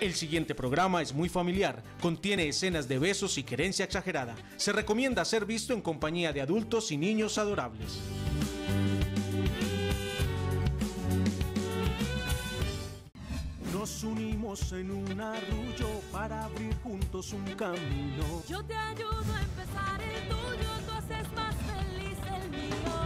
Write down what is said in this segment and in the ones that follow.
El siguiente programa es muy familiar, contiene escenas de besos y querencia exagerada. Se recomienda ser visto en compañía de adultos y niños adorables. Nos unimos en un arrullo para abrir juntos un camino. Yo te ayudo a empezar el tuyo, tú haces más feliz el mío.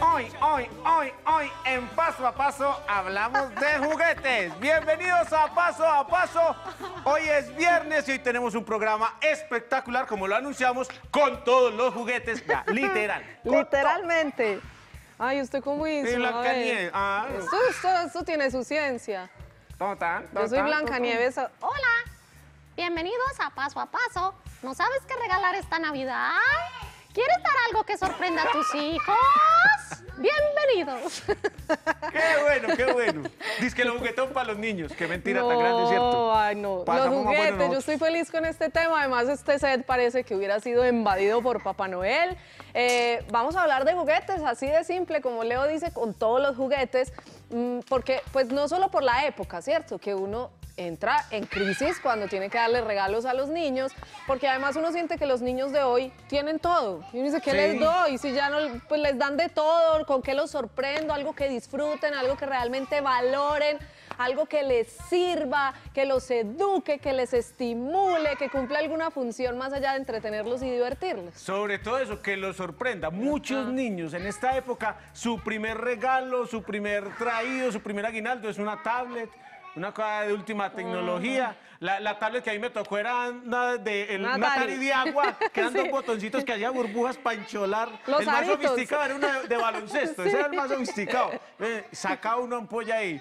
Hoy, hoy, hoy, hoy, en Paso a Paso hablamos de juguetes. Bienvenidos a Paso a Paso. Hoy es viernes y hoy tenemos un programa espectacular, como lo anunciamos, con todos los juguetes, ya, literal. Literalmente. Ay, usted cómo hizo. Sí, A Blancanieves. ver. Ah. Esto, esto, esto tiene su ciencia. todo. ¿Cómo están? ¿Cómo Yo soy están? Blancanieves. Hola, bienvenidos a Paso a Paso. ¿No sabes qué regalar esta Navidad? ¿Quieres dar algo que sorprenda a tus hijos? Bienvenidos. Qué bueno, qué bueno. Dice que el juguetón para los niños. Qué mentira tan grande, ¿cierto? Ay no. Los bueno juguetes, yo estoy feliz con este tema. Además, este set parece que hubiera sido invadido por Papá Noel. Eh, vamos a hablar de juguetes, así de simple, como Leo dice, con todos los juguetes. mm, Porque, pues, no solo por la época, ¿cierto? Que uno entra en crisis cuando tiene que darle regalos a los niños, porque además uno siente que los niños de hoy tienen todo. Y uno dice, ¿qué Sí. les doy? Si ya no, pues les dan de todo, ¿con qué los sorprendo? Algo que disfruten, algo que realmente valoren, algo que les sirva, que los eduque, que les estimule, que cumpla alguna función más allá de entretenerlos y divertirlos. Sobre todo eso, que los sorprenda. Muchos niños en esta época, su primer regalo, su primer traído, su primer aguinaldo es una tablet, una cosa de última tecnología. La, la tablet que a mí me tocó era una, de, el, Una una Atari. De agua, que eran Sí. dos botoncitos que hacía burbujas para encholar. Los el más sofisticado era uno de, de baloncesto, ese era el más sofisticado. Eh, Sacaba una ampolla ahí.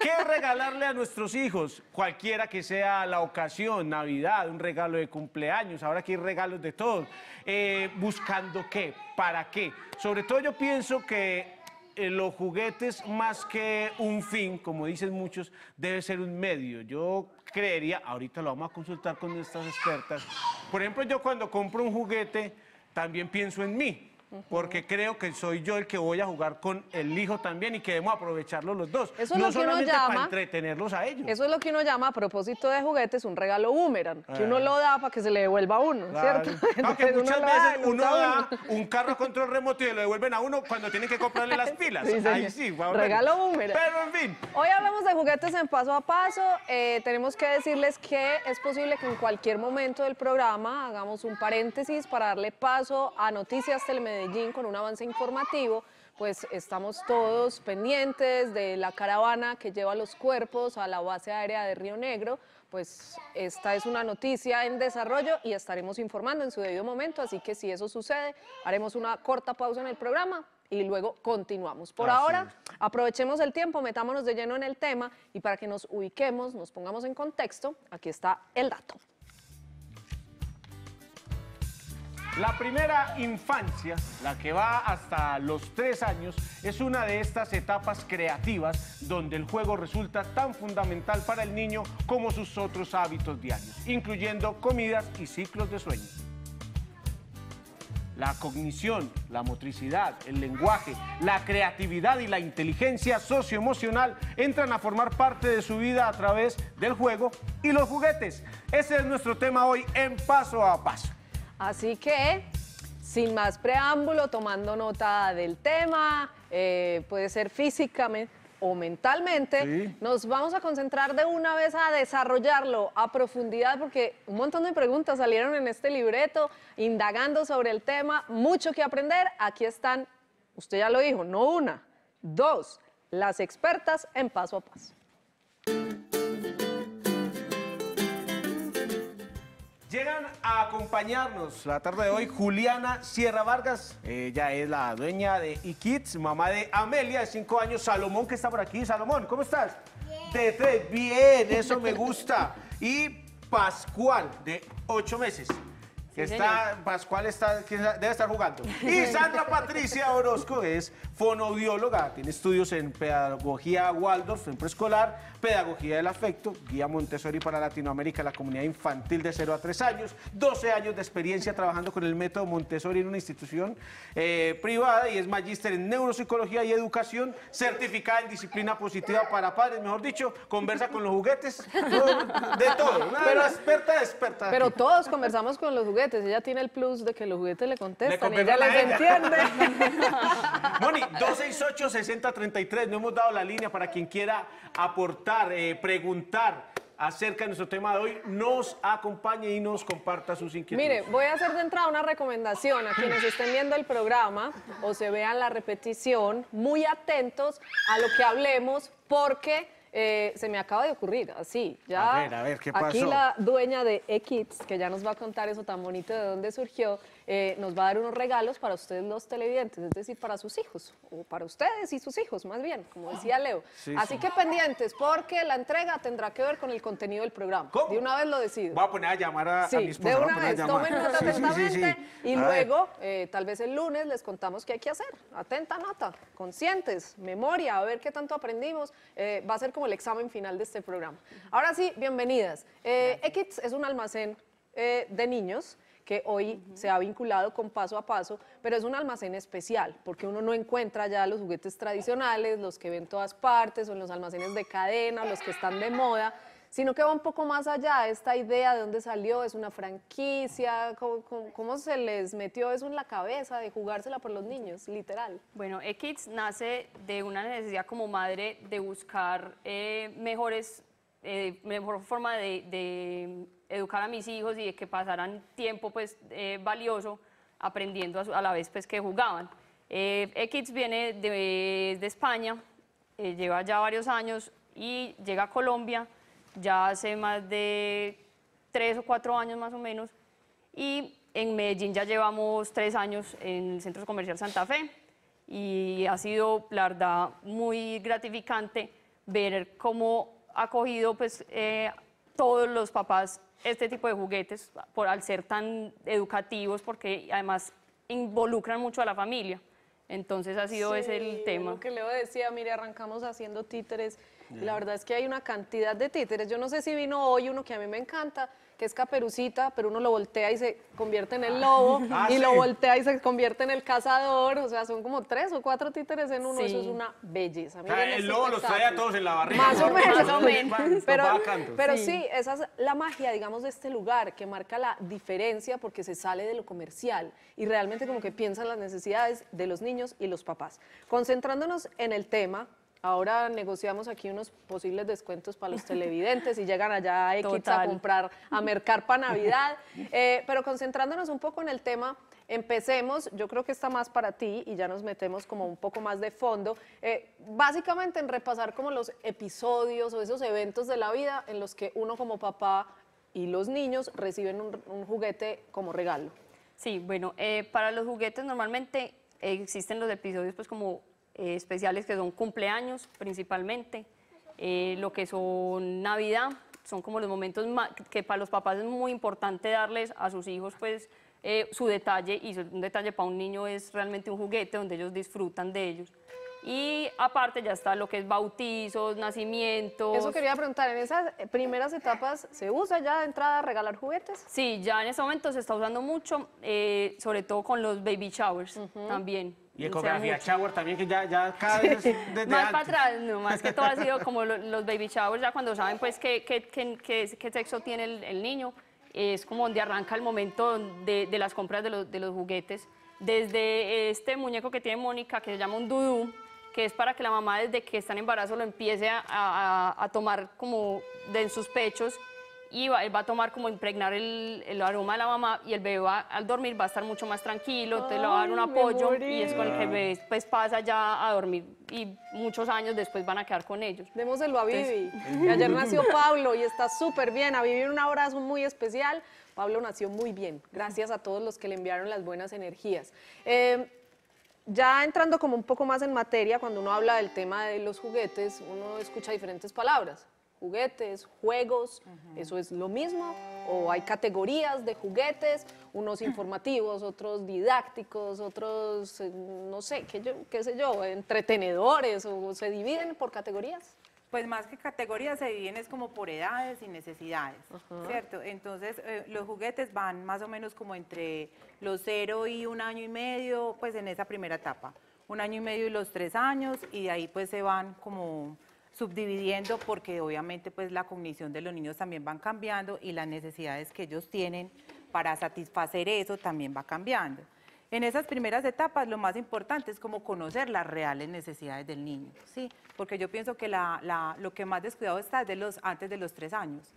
¿Qué regalarle a nuestros hijos? Cualquiera que sea la ocasión, Navidad, un regalo de cumpleaños, ahora que hay regalos de todos. Eh, ¿Buscando qué? ¿Para qué? Sobre todo yo pienso que eh, los juguetes, más que un fin, como dicen muchos, debe ser un medio. Yo creería, ahorita lo vamos a consultar con nuestras expertas. Por ejemplo, yo cuando compro un juguete, también pienso en mí. Porque creo que soy yo el que voy a jugar con el hijo también y que debemos aprovecharlo los dos. Eso es no lo que uno solamente para llama- entretenerlos a ellos. Eso es lo que uno llama, a propósito de juguetes, un regalo boomerang, que uno Ah. lo da para que se le devuelva a uno, Claro. ¿cierto? Aunque Entonces, muchas uno da, veces lo uno da un carro a control remoto y lo devuelven a uno cuando tienen que comprarle las pilas. Sí. Ahí sí, va a volver. Regalo boomerang. Pero en fin, Hoy hablamos de juguetes en paso a paso. Eh, tenemos que decirles que es posible que en cualquier momento del programa hagamos un paréntesis para darle paso a Noticias Telemedellín con un avance informativo. Pues estamos todos pendientes de la caravana que lleva los cuerpos a la base aérea de Río Negro. Pues esta es una noticia en desarrollo y estaremos informando en su debido momento. Así que si eso sucede, haremos una corta pausa en el programa y luego continuamos. Por ahora, aprovechemos el tiempo, metámonos de lleno en el tema y para que nos ubiquemos, nos pongamos en contexto, aquí está el dato. La primera infancia, la que va hasta los tres años, es una de estas etapas creativas donde el juego resulta tan fundamental para el niño como sus otros hábitos diarios, incluyendo comidas y ciclos de sueño. La cognición, la motricidad, el lenguaje, la creatividad y la inteligencia socioemocional entran a formar parte de su vida a través del juego y los juguetes. Ese es nuestro tema hoy en Paso a Paso. Así que, sin más preámbulo, tomando nota del tema, eh, puede ser físicamente o mentalmente, Sí. nos vamos a concentrar de una vez a desarrollarlo a profundidad porque un montón de preguntas salieron en este libreto, indagando sobre el tema, mucho que aprender. Aquí están, usted ya lo dijo, no una, dos, las expertas en paso a paso. Llegan a acompañarnos la tarde de hoy Juliana Sierra Vargas. Ella es la dueña de eKids, mamá de Amelia, de 5 años. Salomón, que está por aquí. Salomón, ¿cómo estás? De tres. Bien, eso me gusta. Y Pascual, de 8 meses. Que Sí, está, Pascual está, que debe estar jugando. Y Sandra Patricia Orozco es fonoaudióloga, tiene estudios en pedagogía Waldorf, en preescolar, pedagogía del afecto, guía Montessori para Latinoamérica, la comunidad infantil de 0 a 3 años, 12 años de experiencia trabajando con el método Montessori en una institución eh, privada y es magíster en neuropsicología y educación, certificada en disciplina positiva para padres, mejor dicho, conversa con los juguetes, de todo, una experta experta. Pero todos conversamos con los juguetes. Ella tiene el plus de que los juguetes le contestan y ella les ella. entiende. Moni, 268-6033, no hemos dado la línea para quien quiera aportar, eh, preguntar acerca de nuestro tema de hoy, nos acompañe y nos comparta sus inquietudes. Mire, voy a hacer de entrada una recomendación a quienes estén viendo el programa o se vean la repetición, muy atentos a lo que hablemos porque eh, se me acaba de ocurrir, así, ya. A ver, a ver, ¿qué Aquí pasó? la dueña de E-Kids, que ya nos va a contar eso tan bonito de dónde surgió, eh, nos va a dar unos regalos para ustedes los televidentes, es decir, para sus hijos, o para ustedes y sus hijos, más bien, como decía Leo. Sí, así sí. que pendientes, porque la entrega tendrá que ver con el contenido del programa. ¿Cómo? De una vez lo decido. Voy a poner a llamar a, a Sí, mi esposa. de a una a vez, tomen nota atentamente y A luego, eh, tal vez el lunes, les contamos qué hay que hacer. Atenta nota, conscientes, memoria, a ver qué tanto aprendimos. Eh, va a ser como el examen final de este programa. Ahora sí, bienvenidas. Eh, Ekids es un almacén eh, de niños que hoy se ha vinculado con paso a paso, pero es un almacén especial, porque uno no encuentra ya los juguetes tradicionales, los que ven todas partes, o en los almacenes de cadena, los que están de moda, sino que va un poco más allá. Esta idea de dónde salió, es una franquicia, ¿cómo, se les metió eso en la cabeza de jugársela por los niños, literal? Bueno, eKids nace de una necesidad como madre de buscar eh, mejores, eh, mejor forma de, educar a mis hijos y de que pasaran tiempo pues eh, valioso aprendiendo a, su- la vez pues que jugaban. EKids viene de, de España, lleva ya varios años y llega a Colombia ya hace más de tres o cuatro años más o menos. Y en Medellín ya llevamos tres años en el Centro Comercial Santa Fe y ha sido, la verdad, muy gratificante ver cómo ha cogido pues, eh, todos los papás este tipo de juguetes por, al ser tan educativos porque además involucran mucho a la familia. Entonces ha sido ese el Sí, tema. Lo que Leo decía, mire, arrancamos haciendo títeres. La verdad es que hay una cantidad de títeres. Yo no sé si vino hoy uno que a mí me encanta, que es Caperucita, pero uno lo voltea y se convierte en el lobo, Ah, y sí. lo voltea y se convierte en el cazador. O sea, son como tres o cuatro títeres en uno. Sí. Eso es una belleza. O sea, el este lobo los trae a todos en la barriga. Más o ¿no? menos. Más o menos. Pero, Sí. sí, esa es la magia, digamos, de este lugar, que marca la diferencia porque se sale de lo comercial y realmente como que piensa en las necesidades de los niños y los papás. Concentrándonos en el tema, ahora negociamos aquí unos posibles descuentos para los televidentes y llegan allá a X a comprar, a mercar para Navidad. Eh, pero concentrándonos un poco en el tema, empecemos, yo creo que está más para ti y ya nos metemos como un poco más de fondo, eh, básicamente en repasar como los episodios o esos eventos de la vida en los que uno como papá y los niños reciben un, un juguete como regalo. Sí, bueno, eh, para los juguetes normalmente existen los episodios pues como eh, especiales que son cumpleaños principalmente, eh, lo que son Navidad, son como los momentos que para los papás es muy importante darles a sus hijos pues eh, su detalle y un detalle para un niño es realmente un juguete donde ellos disfrutan de ellos. Y aparte ya está lo que es bautizos, nacimientos. Eso quería preguntar, en esas primeras etapas, ¿se usa ya de entrada regalar juguetes? Sí, ya en este momento se está usando mucho, eh, sobre todo con los baby showers también. Y ecografía shower también, que ya, ya cada vez es desde Más para antes. atrás, no, más que todo ha sido como lo- los baby showers, ya cuando saben pues qué, qué, qué- qué- qué sexo tiene el, el niño, es como donde arranca el momento de, de las compras de los, de los juguetes. Desde este muñeco que tiene Mónica, que se llama un dudú, que es para que la mamá desde que está en embarazo lo empiece a, a- a tomar como de en sus pechos y va, él va a tomar como impregnar el, el aroma de la mamá y el bebé va- al dormir va a estar mucho más tranquilo, te le va a dar un apoyo y es con el que el bebé pues pasa ya a dormir y muchos años después van a quedar con ellos. Démoselo a Vivi. que ayer nació Pablo y está súper bien. A Vivi un abrazo muy especial. Pablo nació muy bien. Gracias a todos los que le enviaron las buenas energías. Eh, ya entrando como un poco más en materia, cuando uno habla del tema de los juguetes, uno escucha diferentes palabras. Juguetes, juegos, ¿eso es lo mismo? ¿O hay categorías de juguetes, unos informativos, otros didácticos, otros, eh, no sé, qué, yo- qué sé yo, entretenedores, o se dividen por categorías? Pues más que categorías se dividen es como por edades y necesidades, ¿cierto? Entonces eh, los juguetes van más o menos como entre los cero y un año y medio, pues en esa primera etapa. Un año y medio y los tres años y de ahí pues se van como subdividiendo porque obviamente pues la cognición de los niños también van cambiando y las necesidades que ellos tienen para satisfacer eso también va cambiando. En esas primeras etapas lo más importante es como conocer las reales necesidades del niño, ¿sí? Porque yo pienso que la- la- lo que más descuidado está es de los, antes de los tres años.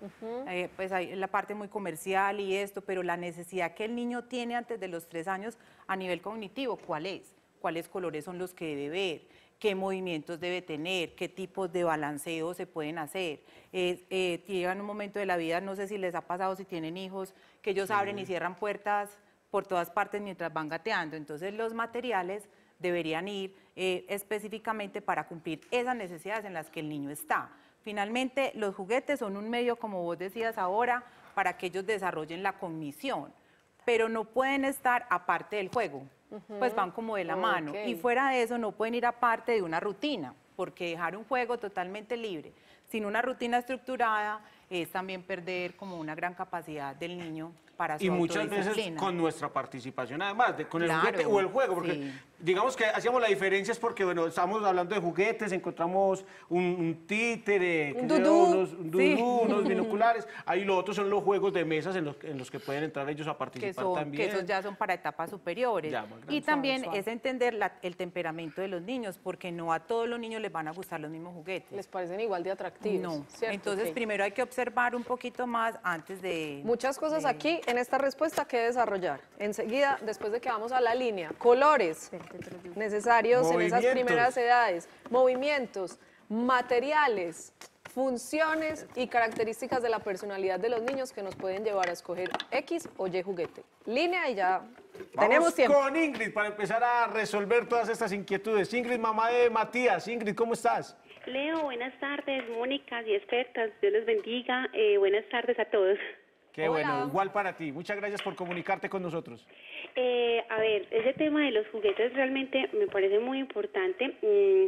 Eh, pues hay la parte muy comercial y esto, pero la necesidad que el niño tiene antes de los tres años a nivel cognitivo, ¿cuál es? ¿Cuáles colores son los que debe ver? Qué movimientos debe tener, qué tipos de balanceo se pueden hacer. Eh, eh, llegan un momento de la vida, no sé si les ha pasado, si tienen hijos, que ellos abren y cierran puertas por todas partes mientras van gateando. Entonces los materiales deberían ir eh, específicamente para cumplir esas necesidades en las que el niño está. Finalmente, los juguetes son un medio, como vos decías ahora, para que ellos desarrollen la cognición, pero no pueden estar aparte del juego, pues van como de la mano. Y fuera de eso, no pueden ir aparte de una rutina, porque dejar un juego totalmente libre, sin una rutina estructurada, es también perder como una gran capacidad del niño para su Y muchas veces con nuestra participación, además, de, con el Claro, juguete o el juego, porque sí. digamos que hacíamos la diferencia es porque, bueno, estamos hablando de juguetes, encontramos un, un títere, Un dudú. unos, un dudú, Sí. unos binoculares, ahí lo otro son los juegos de mesas en los, en los que pueden entrar ellos a que, participar son, también. que esos ya son para etapas superiores. Ya, y también Suave, suave. es entender la- el temperamento de los niños, porque no a todos los niños les van a gustar los mismos juguetes. Les parecen igual de atractivos. no. ¿cierto? Entonces, primero hay que observar un poquito más antes de... Muchas cosas de- aquí en esta respuesta que desarrollar. Enseguida, después de que vamos a la línea, colores necesarios en esas primeras edades, movimientos, materiales, funciones y características de la personalidad de los niños que nos pueden llevar a escoger X o Y juguete. Línea y ya Vamos tenemos tiempo. con Ingrid para empezar a resolver todas estas inquietudes. Ingrid, mamá de Matías. Ingrid, ¿cómo estás? Leo, buenas tardes, Mónica y expertas, Dios les bendiga, eh, buenas tardes a todos. Qué Hola. bueno, igual para ti. Muchas gracias por comunicarte con nosotros. Eh, a ver, ese tema de los juguetes realmente me parece muy importante. Mm,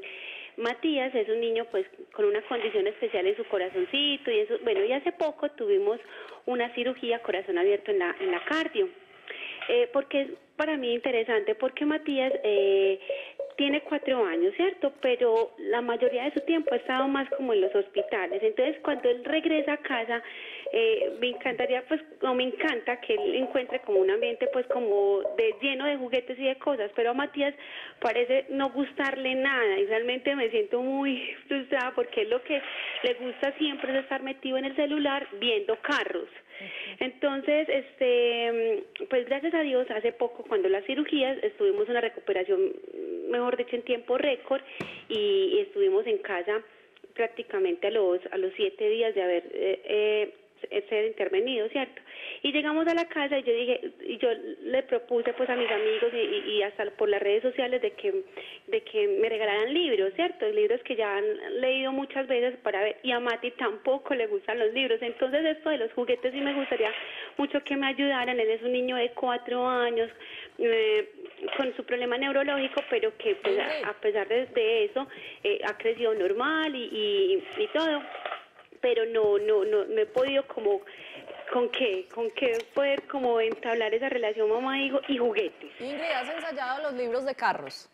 Matías es un niño pues con una condición especial en su corazoncito y eso, bueno, y hace poco tuvimos una cirugía corazón abierto en la, en la cardio. Eh, porque es para mí interesante, porque Matías eh, tiene cuatro años, ¿cierto? Pero la mayoría de su tiempo ha estado más como en los hospitales. Entonces, cuando él regresa a casa, eh, me encantaría, pues, o me encanta que él encuentre como un ambiente, pues, como de lleno de juguetes y de cosas. Pero a Matías parece no gustarle nada y realmente me siento muy frustrada porque él lo que le gusta siempre es estar metido en el celular viendo carros. Entonces, este, pues gracias a Dios, hace poco cuando las cirugías estuvimos en una recuperación, mejor dicho, en tiempo récord y, y estuvimos en casa prácticamente a los a los siete días de haber eh, eh, ser intervenido, ¿cierto? Y llegamos a la casa y yo dije, y yo le propuse pues a mis amigos y, y- hasta por las redes sociales de que, de que me regalaran libros, ¿cierto? Libros que ya han leído muchas veces para ver, y a Mati tampoco le gustan los libros, entonces esto de los juguetes sí me gustaría mucho que me ayudaran, él es un niño de cuatro años, eh, con su problema neurológico, pero que pues, a, a pesar de, de eso eh, ha crecido normal y, y, y todo. Pero no, no, no, no he podido como, ¿con qué? ¿Con qué poder como entablar esa relación mamá-hijo y juguetes? Ingrid, ¿has ensayado los libros de carros?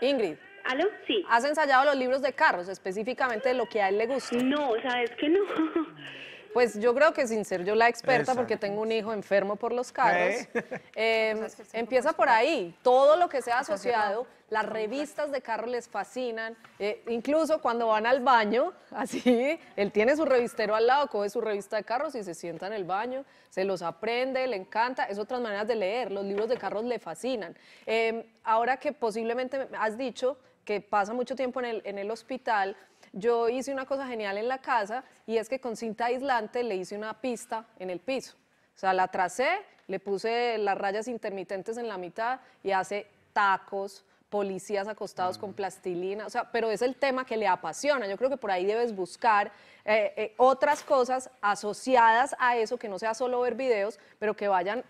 Ingrid, ¿Aló? Sí. ¿has ensayado los libros de carros, específicamente de lo que a él le gusta? No, ¿sabes que no? Pues yo creo que sin ser yo la experta, porque tengo un hijo enfermo por los carros, ¿Eh? eh, empieza por ahí. Todo lo que sea asociado, las revistas de carros les fascinan. eh, incluso cuando van al baño, así, él tiene su revistero al lado, coge su revista de carros y se sienta en el baño, se los aprende, le encanta. Es otras maneras de leer. Los libros de carros le fascinan. Eh, ahora que posiblemente has dicho que pasa mucho tiempo en el, en el hospital, yo hice una cosa genial en la casa y es que con cinta aislante le hice una pista en el piso. O sea, la tracé, le puse las rayas intermitentes en la mitad y hace tacos, policías acostados con plastilina, o sea, pero es el tema que le apasiona. Yo creo que por ahí debes buscar eh, eh, otras cosas asociadas a eso, que no sea solo ver videos, pero que vayan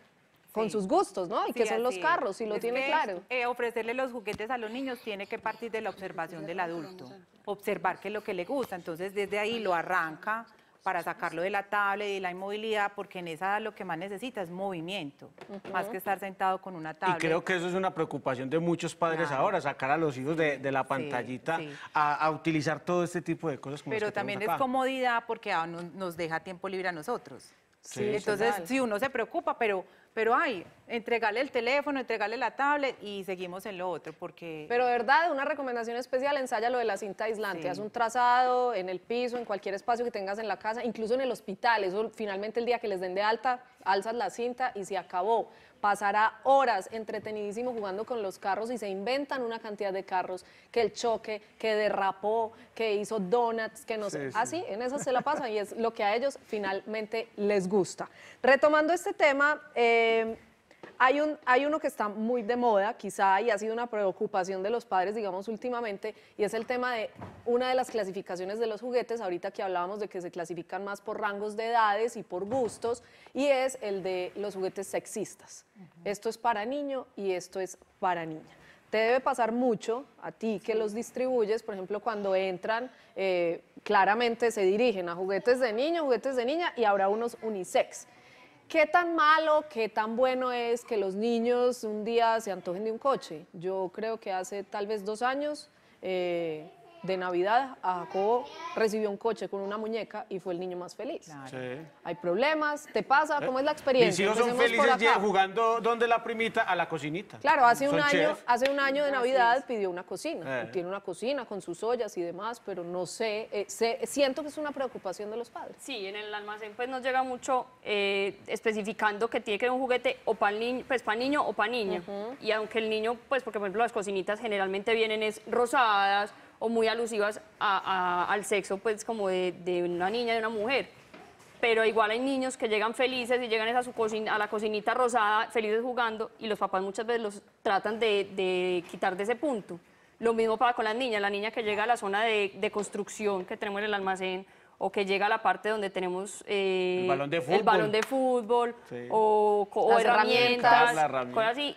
con Sí. sus gustos, ¿no? Y Sí, que son los carros, si lo Es tiene que, claro. eh, ofrecerle los juguetes a los niños tiene que partir de la observación del adulto, observar qué es lo que le gusta. Entonces, desde ahí lo arranca para sacarlo de la tablet y de la inmovilidad, porque en esa edad lo que más necesita es movimiento, más que estar sentado con una Y tablet. creo que eso es una preocupación de muchos padres Claro. ahora, sacar a los hijos de, de la pantallita sí. A, a utilizar todo este tipo de cosas. Como Pero que también es acá. comodidad porque ah, no- nos deja tiempo libre a nosotros. Sí, Entonces, si uno se preocupa, pero, pero ay, entregarle el teléfono, entregarle la tablet y seguimos en lo otro, porque... Pero de verdad, una recomendación especial, ensaya lo de la cinta aislante. Sí. Haz un trazado en el piso, en cualquier espacio que tengas en la casa, incluso en el hospital. Eso finalmente el día que les den de alta, alzas la cinta y se acabó. Pasará horas entretenidísimo jugando con los carros y se inventan una cantidad de carros, que el choque, que derrapó, que hizo donuts, que no sé. Sí, sí. Así, en eso se la pasan y es lo que a ellos finalmente les gusta. Retomando este tema, eh, hay, un, hay uno que está muy de moda, quizá, y ha sido una preocupación de los padres, digamos, últimamente, y es el tema de una de las clasificaciones de los juguetes, ahorita que hablábamos de que se clasifican más por rangos de edades y por gustos, y es el de los juguetes sexistas. Esto es para niño y esto es para niña. Te debe pasar mucho a ti que los distribuyes, por ejemplo, cuando entran, eh, claramente se dirigen a juguetes de niño, juguetes de niña y habrá unos unisex. ¿Qué tan malo, qué tan bueno es que los niños un día se antojen de un coche? Yo creo que hace tal vez dos años eh, de Navidad a Jacobo recibió un coche con una muñeca y fue el niño más feliz. Claro. Sí. Hay problemas, ¿te pasa? ¿Cómo es la Mis experiencia? hijos son Empecemos felices jugando donde la primita a la cocinita. Claro, hace un año, chef. hace un año de Navidad pidió una cocina. Eh. Tiene una cocina con sus ollas y demás, pero no sé, eh, sé- siento que es una preocupación de los padres. Sí, en el almacén pues nos llega mucho eh, especificando que tiene que ser un juguete o para niño, pues para niño o para niña. Y aunque el niño, pues porque por ejemplo las cocinitas generalmente vienen es rosadas o muy alusivas a- a- al sexo pues como de, de una niña y de una mujer. Pero igual hay niños que llegan felices y llegan a, su cocina, a la cocinita rosada felices jugando y los papás muchas veces los tratan de, de quitar de ese punto. Lo mismo para con las niñas, la niña que llega a la zona de, de construcción que tenemos en el almacén o que llega a la parte donde tenemos eh, El balón de el fútbol. balón de fútbol Sí. o, herramientas, herramientas. cosas así.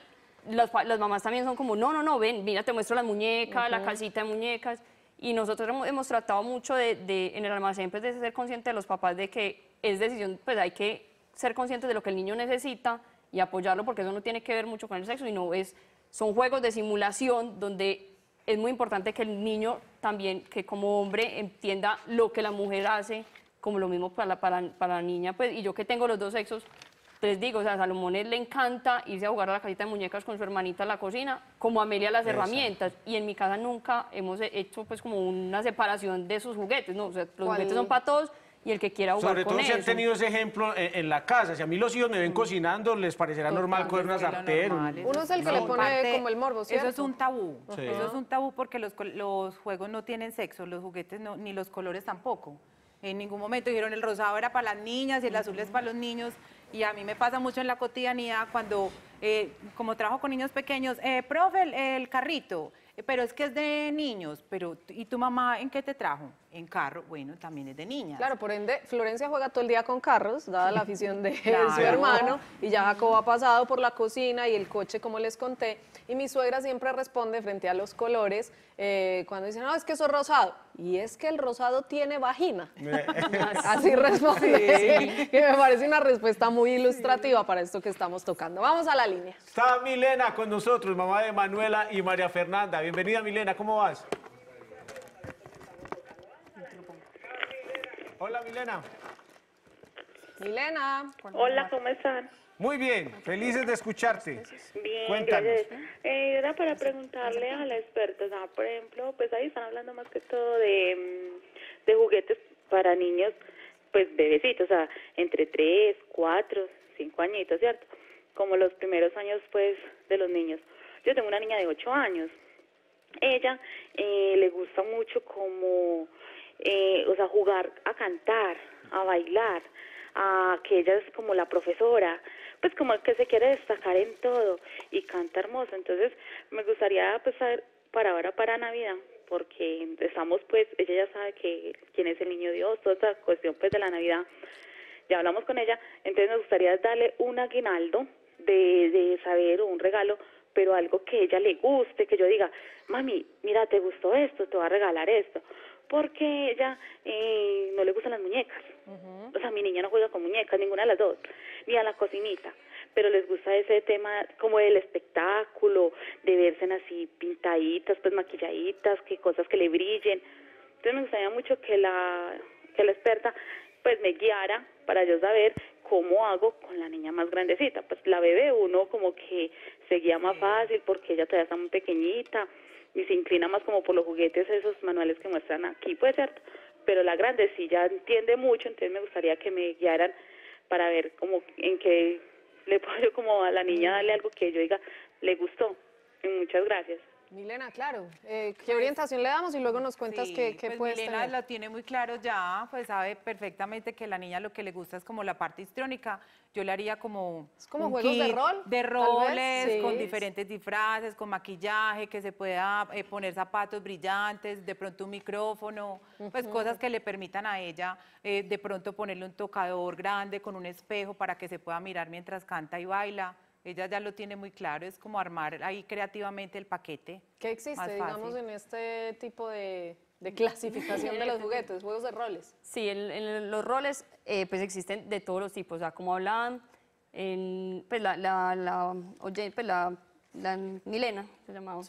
Pa- las mamás también son como, no, no, no, ven, mira, te muestro las muñecas, la casita de muñecas. Y nosotros hemos, hemos tratado mucho de, de- en el almacén, pues, de ser conscientes de los papás de que es decisión, pues hay que ser conscientes de lo que el niño necesita y apoyarlo, porque eso no tiene que ver mucho con el sexo, sino es, son juegos de simulación donde es muy importante que el niño también, que como hombre entienda lo que la mujer hace, como lo mismo para la, para, para la niña, pues, y yo que tengo los dos sexos, les digo, o sea, a Salomón le encanta irse a jugar a la casita de muñecas con su hermanita a la cocina, como a Amelia las herramientas. Y en mi casa nunca hemos hecho pues como una separación de sus juguetes, ¿no? O sea, los ¿Cuál? juguetes son para todos y el que quiera jugar Sobre con todo si han tenido ese ejemplo en, en la casa. Si a mí los hijos me ven cocinando, les parecerá normal coger una sartén. Uno es el que no, le pone parte- como el morbo, Eso es ¿cierto? un tabú. Sí. Eso es un tabú porque los juegos no tienen sexo, los juguetes no, ni los colores tampoco. En ningún momento dijeron el rosado era para las niñas y el azul es para los niños. Y a mí me pasa mucho en la cotidianidad cuando, eh, como trabajo con niños pequeños, eh, profe, el, el carrito, pero es que es de niños, pero ¿y tu mamá en qué te trajo? En carro, bueno, también es de niñas. Claro, por ende, Florencia juega todo el día con carros, dada la afición de Claro. su hermano, y ya Jacobo ha pasado por la cocina y el coche, como les conté, y mi suegra siempre responde frente a los colores, eh, cuando dicen, no, es que eso es rosado, y es que el rosado tiene vagina. Así responde, que me parece una respuesta muy ilustrativa para esto que estamos tocando. Vamos a la línea. Está Milena con nosotros, mamá de Manuela y María Fernanda. Bienvenida, Milena, ¿cómo vas? Hola, Milena. Milena, Hola, ¿cómo están? Muy bien, felices de escucharte. Bien, Cuéntanos. gracias. Eh, era para preguntarle a la experta, o sea, por ejemplo, pues ahí están hablando más que todo de, mm, de juguetes para niños, pues bebecitos, o sea, entre 3, 4, 5 añitos, ¿cierto? Como los primeros años, pues, de los niños. Yo tengo una niña de 8 años. Ella eh, le gusta mucho como, eh, o sea, jugar a cantar, a bailar, a que ella es como la profesora. Pues como que se quiere destacar en todo y canta hermoso. Entonces me gustaría pues saber para ahora, para Navidad, porque estamos pues, ella ya sabe que quién es el niño Dios, toda esta cuestión pues de la Navidad, ya hablamos con ella, entonces nos gustaría darle un aguinaldo de, de saber un regalo, pero algo que ella le guste, que yo diga, mami, mira, te gustó esto, te voy a regalar esto, porque ella eh, no le gustan las muñecas. O sea, mi niña no juega con muñecas, ninguna de las dos, ni a la cocinita. Pero les gusta ese tema como el espectáculo, de verse así pintaditas, pues maquilladitas, que cosas que le brillen. Entonces me gustaría mucho que la, que la experta pues me guiara para yo saber cómo hago con la niña más grandecita. Pues la bebé uno como que se guía más fácil porque ella todavía está muy pequeñita y se inclina más como por los juguetes esos manuales que muestran aquí, puede ser, pero la grande sí ya entiende mucho, entonces me gustaría que me guiaran para ver como en qué le puedo yo como a la niña darle algo que yo diga le gustó. Y muchas gracias. Milena, claro. Eh, ¿Qué orientación le damos y luego nos cuentas Sí, qué, qué pues puedes Milena tener? lo tiene muy claro ya, pues sabe perfectamente que la niña lo que le gusta es como la parte histriónica. Yo le haría como como un juegos de kit rol, de tal vez, roles, con diferentes disfraces, con maquillaje, que se pueda eh, poner zapatos brillantes, de pronto un micrófono, pues cosas que le permitan a ella eh, de pronto ponerle un tocador grande con un espejo para que se pueda mirar mientras canta y baila. Ella ya lo tiene muy claro, es como armar ahí creativamente el paquete. ¿Qué existe, digamos, en este tipo de, de clasificación de los juguetes, juegos de roles? Sí, en, en los roles eh, pues existen de todos los tipos, o sea, como hablaban, en, pues la, la, la, oye, pues la, la Milena, se llamaba.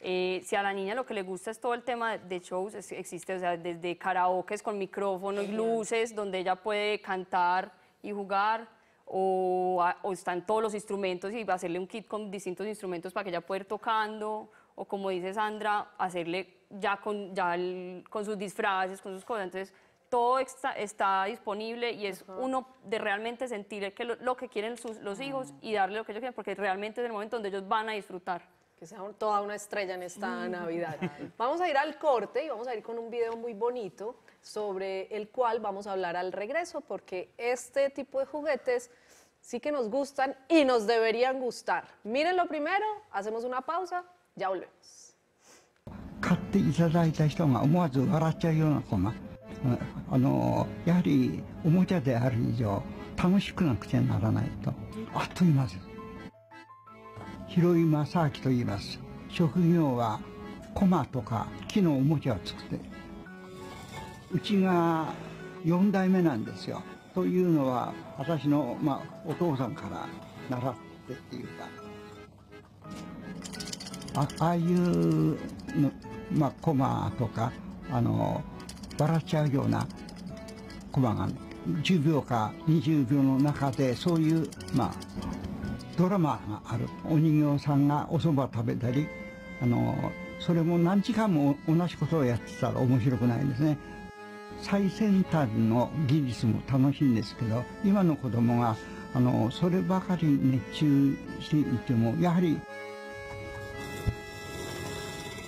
Eh, si a la niña lo que le gusta es todo el tema de shows, es- existe, o sea, desde karaokes con micrófonos, luces, donde ella puede cantar y jugar, o, a- o están todos los instrumentos y hacerle un kit con distintos instrumentos para que ella pueda ir tocando, o como dice Sandra, hacerle ya con, ya el- con sus disfraces, con sus cosas. Entonces, todo está, está disponible y es uno de realmente sentir que lo, lo que quieren sus, los hijos y darle lo que ellos quieren, porque realmente es el momento donde ellos van a disfrutar. Que sea un- toda una estrella en esta Navidad. Vamos a ir al corte y vamos a ir con un video muy bonito sobre el cual vamos a hablar al regreso, porque este tipo de juguetes sí que nos gustan y nos deberían gustar. Mírenlo primero, hacemos una pausa, ya volvemos. 買っていただいた人が思わず笑っちゃうようなコマうんあのやはりおもちゃである以上楽しくなくちゃならないとあっという間です広井正明と言います職業はコマとか木のおもちゃを作って うちが4代目なんですよ。というのは私の、まあ、お父さんから習ってっていうかあああいうの、まあ、コマとかあの笑っちゃうようなコマが10秒か20秒の中でそういう、まあ、ドラマがあるお人形さんがお蕎麦食べたりあのそれも何時間も同じことをやってたら面白くないですね。最先端の技術も楽しいんですけど今の子供があのそればかり熱中していてもやはり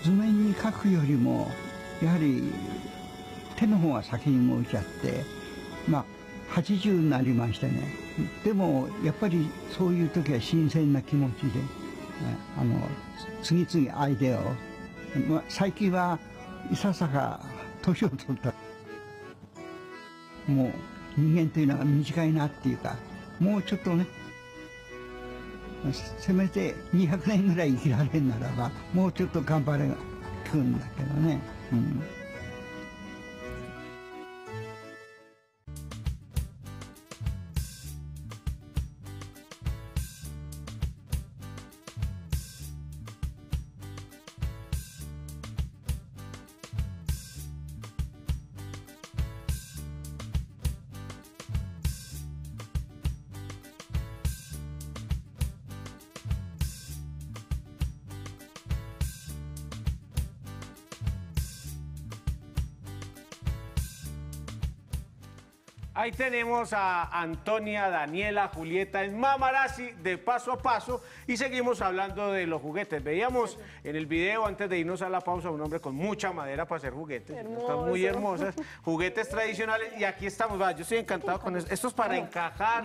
図面に描くよりもやはり手の方が先に動いちゃってまあ80になりましてね。でもやっぱりそういう時は新鮮な気持ちであの次々アイデアを、まあ、最近はいささか年を取ったもう人間というのが短いなっていうかもうちょっとねせめて200年ぐらい生きられるならばもうちょっと頑張れがくんだけどね、うん、「Ahí tenemos a Antonia, Daniela, Julieta en Mamarazzi de paso a paso y seguimos hablando de los juguetes. Veíamos en el video antes de irnos a la pausa un hombre con mucha madera para hacer juguetes. Están muy hermosas. Juguetes tradicionales y aquí estamos. Va, yo estoy encantado con esto. Estos para encajar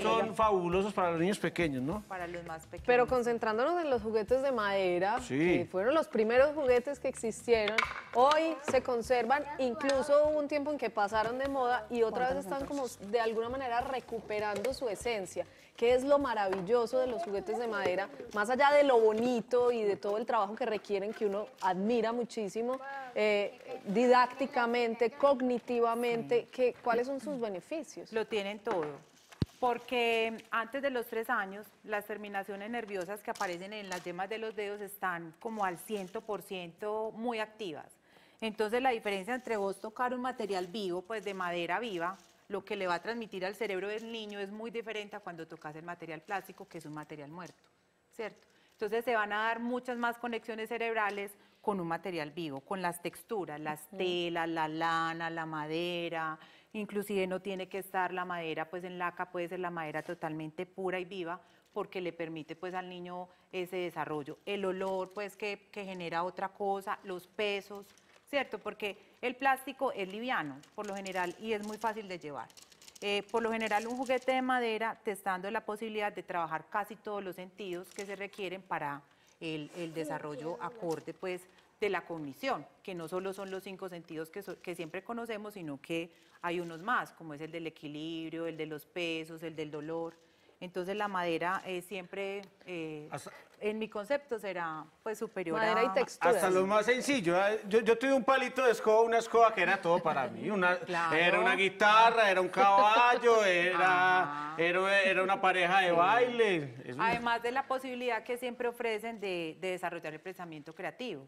son fabulosos para los niños pequeños, ¿no? Para los más pequeños. Pero concentrándonos en los juguetes de madera, Sí. que fueron los primeros juguetes que existieron, hoy se conservan, incluso hubo un tiempo en que pasaron de moda y otra vez están como de alguna manera recuperando su esencia, que es lo maravilloso de los juguetes de madera, más allá de lo bonito y de todo el trabajo que requieren, que uno admira muchísimo, eh, didácticamente, cognitivamente, que, ¿cuáles son sus beneficios? Lo tienen todo. Porque antes de los tres años, las terminaciones nerviosas que aparecen en las yemas de los dedos están como al 100% muy activas. Entonces, la diferencia entre vos tocar un material vivo, pues de madera viva, lo que le va a transmitir al cerebro del niño es muy diferente a cuando tocas el material plástico, que es un material muerto, ¿cierto? Entonces, se van a dar muchas más conexiones cerebrales con un material vivo, con las texturas, las telas, la lana, la madera, inclusive no tiene que estar la madera pues en laca, puede ser la madera totalmente pura y viva porque le permite pues al niño ese desarrollo. El olor pues que, que genera otra cosa, los pesos, ¿cierto? Porque el plástico es liviano por lo general y es muy fácil de llevar. Eh, por lo general un juguete de madera te está dando la posibilidad de trabajar casi todos los sentidos que se requieren para el, el desarrollo acorde pues de la cognición, que no solo son los cinco sentidos que, so- que siempre conocemos, sino que hay unos más, como es el del equilibrio, el de los pesos, el del dolor. Entonces la madera eh, siempre, eh, Hasta- en mi concepto, será pues superior Madera y a... textura. Hasta lo más sencillo. ¿eh? Yo, yo tuve un palito de escoba, una escoba que era todo para mí. Una, Claro. Era una guitarra, era un caballo, era, era, era una pareja de baile. Eso- Además de la posibilidad que siempre ofrecen de, de desarrollar el pensamiento creativo,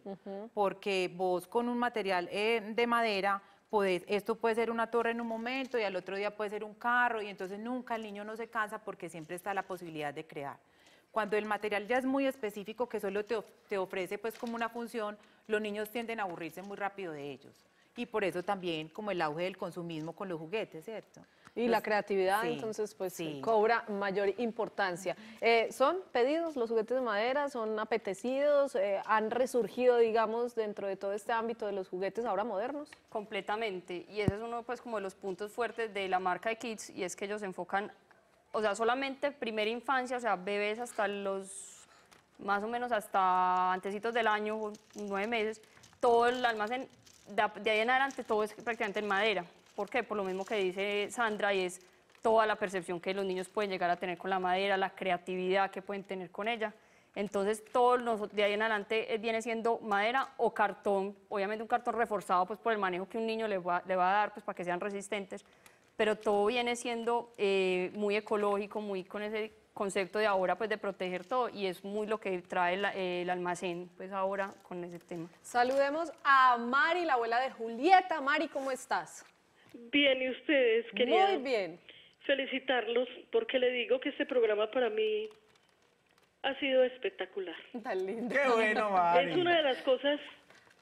porque vos con un material eh, de madera, esto puede ser una torre en un momento y al otro día puede ser un carro y entonces nunca el niño no se cansa porque siempre está la posibilidad de crear. Cuando el material ya es muy específico, que solo te, te ofrece pues como una función, los niños tienden a aburrirse muy rápido de ellos. Y por eso también como el auge del consumismo con los juguetes, ¿cierto? Y la creatividad, sí, entonces, pues sí. cobra mayor importancia. Eh, ¿Son pedidos los juguetes de madera? ¿Son apetecidos? Eh, ¿Han resurgido, digamos, dentro de todo este ámbito de los juguetes ahora modernos? Completamente. Y ese es uno pues como de los puntos fuertes de la marca de Kids y es que ellos se enfocan, o sea, solamente primera infancia, o sea, bebés hasta los, más o menos hasta antecitos del año, nueve meses, todo el almacén, de ahí en adelante todo es prácticamente en madera. ¿Por qué? Por lo mismo que dice Sandra y es toda la percepción que los niños pueden llegar a tener con la madera, la creatividad que pueden tener con ella. Entonces, todo de ahí en adelante eh, viene siendo madera o cartón, obviamente un cartón reforzado pues, por el manejo que un niño le va, le va a dar pues, para que sean resistentes, pero todo viene siendo eh, muy ecológico, muy con ese concepto de ahora pues, de proteger todo y es muy lo que trae la- el almacén pues, ahora con ese tema. Saludemos a Mari, la abuela de Julieta. Mari, ¿cómo estás? Bien, ¿y ustedes? Quería Muy bien. felicitarlos porque le digo que este programa para mí ha sido espectacular. Tan lindo. Qué bueno, Mari. Es una de las cosas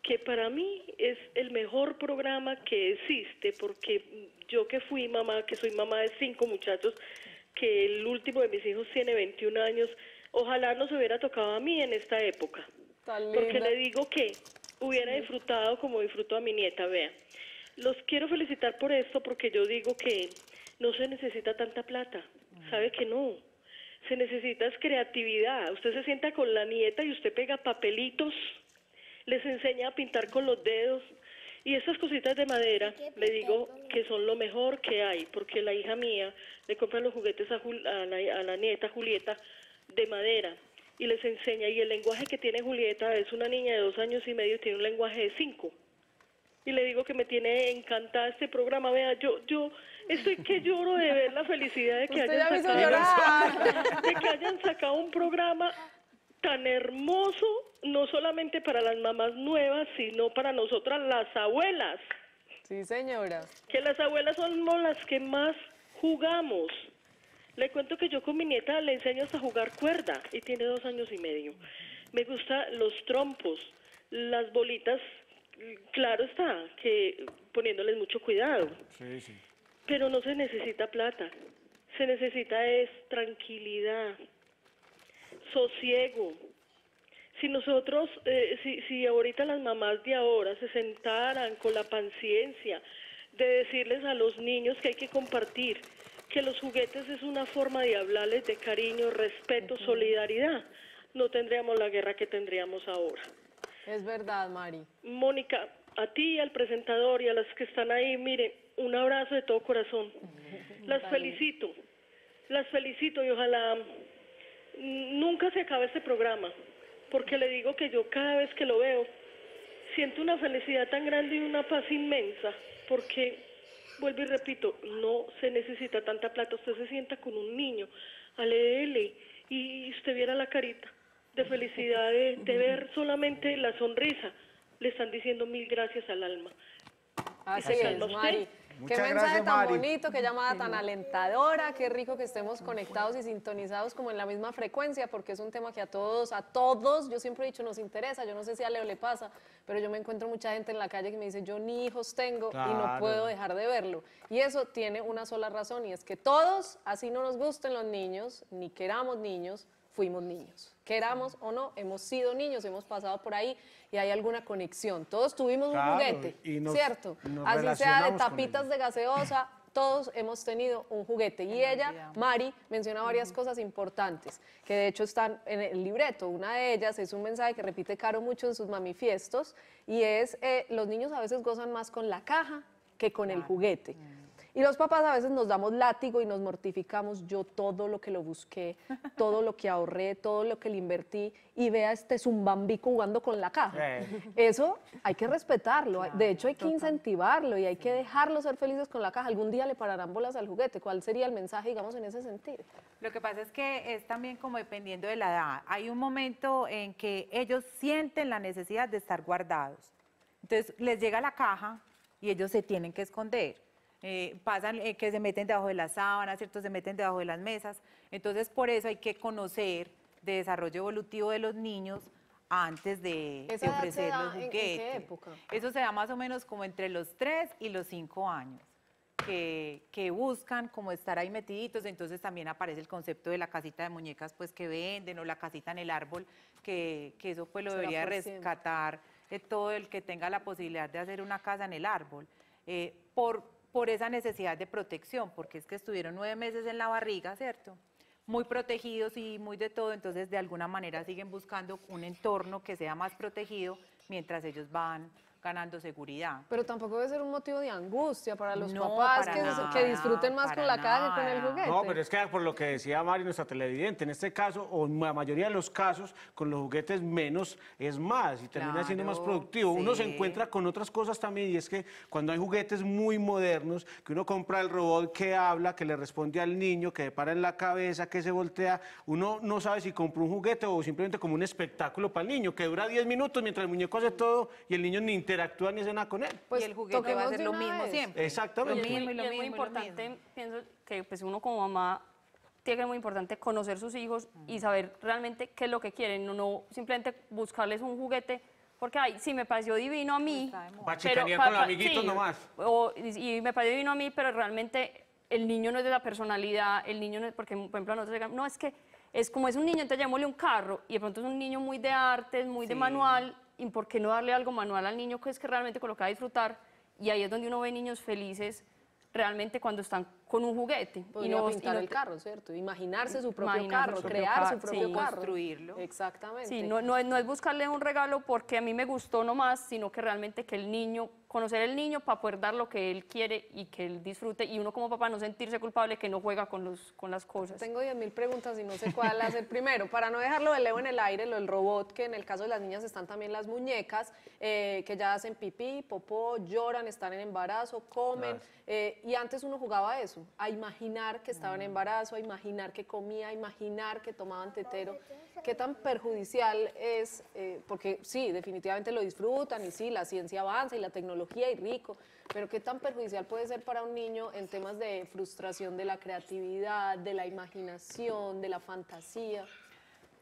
que para mí es el mejor programa que existe porque yo que fui mamá, que soy mamá de cinco muchachos, que el último de mis hijos tiene 21 años, ojalá nos hubiera tocado a mí en esta época. Tan Porque le digo que hubiera disfrutado como disfrutó a mi nieta, vea. Los quiero felicitar por esto porque yo digo que no se necesita tanta plata. ¿Sabe que no? Se necesita es creatividad. Usted se sienta con la nieta y usted pega papelitos, les enseña a pintar con los dedos. Y esas cositas de madera, le digo que son lo mejor que hay, porque la hija mía le compra los juguetes a, Jul- a la, a la nieta Julieta de madera y les enseña. Y el lenguaje que tiene Julieta es una niña de dos años y medio y tiene un lenguaje de cinco. Y le digo que me tiene encantada este programa. Vea, yo, yo estoy que lloro de ver la felicidad de que, Usted hayan sacado, de que hayan sacado un programa tan hermoso, no solamente para las mamás nuevas, sino para nosotras las abuelas Sí, señora. que las abuelas somos las que más jugamos. Le cuento que yo con mi nieta le enseño hasta jugar cuerda y tiene dos años y medio. Me gustan los trompos, las bolitas, claro está, que poniéndoles mucho cuidado. Sí, sí. pero no se necesita plata. Se necesita es tranquilidad, sosiego. Si nosotros, eh, si, si ahorita las mamás de ahora se sentaran con la paciencia de decirles a los niños que hay que compartir, que los juguetes es una forma de hablarles de cariño, respeto, solidaridad, no tendríamos la guerra que tendríamos ahora. Es verdad, Mari. Mónica, a ti, al presentador y a las que están ahí, mire, un abrazo de todo corazón. Las felicito, las felicito y ojalá nunca se acabe este programa, porque le digo que yo cada vez que lo veo siento una felicidad tan grande y una paz inmensa, porque, vuelvo y repito, no se necesita tanta plata. Usted se sienta con un niño a leerle y usted viera la carita de felicidad, de, de ver solamente la sonrisa. Le están diciendo mil gracias al alma. Así es, calma usted. Mari. Qué Muchas mensaje gracias, tan Mari. bonito, qué llamada tan alentadora, qué rico que estemos conectados y sintonizados como en la misma frecuencia, porque es un tema que a todos, a todos, yo siempre he dicho, nos interesa. Yo no sé si a Leo le pasa, pero yo me encuentro mucha gente en la calle que me dice, yo ni hijos tengo y no Claro. puedo dejar de verlo. Y eso tiene una sola razón y es que todos, así no nos gusten los niños, ni queramos niños, fuimos niños. Queramos o no, hemos sido niños, hemos pasado por ahí y hay alguna conexión. Todos tuvimos Claro, un juguete, y nos- ¿cierto? nos Así sea de tapitas de gaseosa, todos hemos tenido un juguete. Y ella, Mari, menciona varias cosas importantes que de hecho están en el libreto. Una de ellas es un mensaje que repite Caro mucho en sus mamifiestos y es eh, los niños a veces gozan más con la caja que con el juguete. Y los papás a veces nos damos látigo y nos mortificamos. Yo todo lo que lo busqué, todo lo que ahorré, todo lo que le invertí y vea este zumbambico jugando con la caja. Eh. Eso hay que respetarlo. de hecho, hay que incentivarlo y hay que dejarlo ser felices con la caja. Algún día le pararán bolas al juguete. ¿Cuál sería el mensaje, digamos, en ese sentido? Lo que pasa es que es también como dependiendo de la edad. Hay un momento en que ellos sienten la necesidad de estar guardados. Entonces les llega la caja y ellos se tienen que esconder. Eh, pasan eh, que se meten debajo de las sábanas, ¿cierto? Se meten debajo de las mesas. Entonces por eso hay que conocer de desarrollo evolutivo de los niños antes de, de ¿Esa edad se ofrecer da los en- qué época? Eso se da más o menos como entre los 3 y los 5 años. Que, que buscan como estar ahí metiditos, entonces también aparece el concepto de la casita de muñecas pues que venden o la casita en el árbol, que, que eso pues lo debería rescatar eh, todo el que tenga la posibilidad de hacer una casa en el árbol, eh, por, por esa necesidad de protección, porque es que estuvieron nueve meses en la barriga, ¿cierto? Muy protegidos y muy de todo, entonces de alguna manera siguen buscando un entorno que sea más protegido mientras ellos van ganando seguridad. Pero tampoco debe ser un motivo de angustia para los No, papás para que, nada, que disfruten más con la caja que con el nada. juguete. No, pero es que por lo que decía Mari, nuestra televidente, en este caso, o en la mayoría de los casos, con los juguetes menos es más y termina siendo más productivo. Uno se encuentra con otras cosas también y es que cuando hay juguetes muy modernos, que uno compra el robot que habla, que le responde al niño, que le para en la cabeza, que se voltea, uno no sabe si compró un juguete o simplemente como un espectáculo para el niño, que dura 10 minutos mientras el muñeco hace todo y el niño ni interactúa ni hace nada con él. Pues y el juguete va a ser de lo mismo vez. siempre. Exactamente. Lo Y es mismo muy, y lo y es muy mismo y lo importante, mismo. pienso que pues uno como mamá tiene que ser muy importante conocer sus hijos y saber realmente qué es lo que quieren, no, no simplemente buscarles un juguete, porque ay, sí me pareció divino a mí. De pero con los amiguitos nomás. o- y, y me pareció divino a mí, pero realmente el niño no es de la personalidad, el niño no es, porque por ejemplo nosotros llegamos, no es que es como es un niño, entonces llamémosle un carro y de pronto es un niño muy de artes, muy de Sí. manual, y por qué no darle algo manual al niño que es que realmente con lo que va a disfrutar y ahí es donde uno ve niños felices realmente cuando están con un juguete. Podría y no, y pintar no el carro, ¿cierto? Imaginarse su propio Imaginarse carro, su propio crear su propio sí. carro. Construirlo. Exactamente. Sí, no, no, es, no es buscarle un regalo porque a mí me gustó nomás, sino que realmente que el niño, conocer el niño para poder dar lo que él quiere y que él disfrute y uno como papá no sentirse culpable que no juega con, los, con las cosas. Tengo 10.000 preguntas y no sé cuál hacer primero. Para no dejarlo de Leo en el aire, lo del robot, que en el caso de las niñas están también las muñecas, eh, que ya hacen pipí, popó, lloran, están en embarazo, comen. eh, y antes uno jugaba a a imaginar que estaba en embarazo, a imaginar que comía, a imaginar que tomaban tetero. ¿Qué tan perjudicial es? eh, porque sí, definitivamente lo disfrutan y sí, la ciencia avanza y la tecnología y rico, pero ¿qué tan perjudicial puede ser para un niño en temas de frustración de la creatividad, de la imaginación, de la fantasía?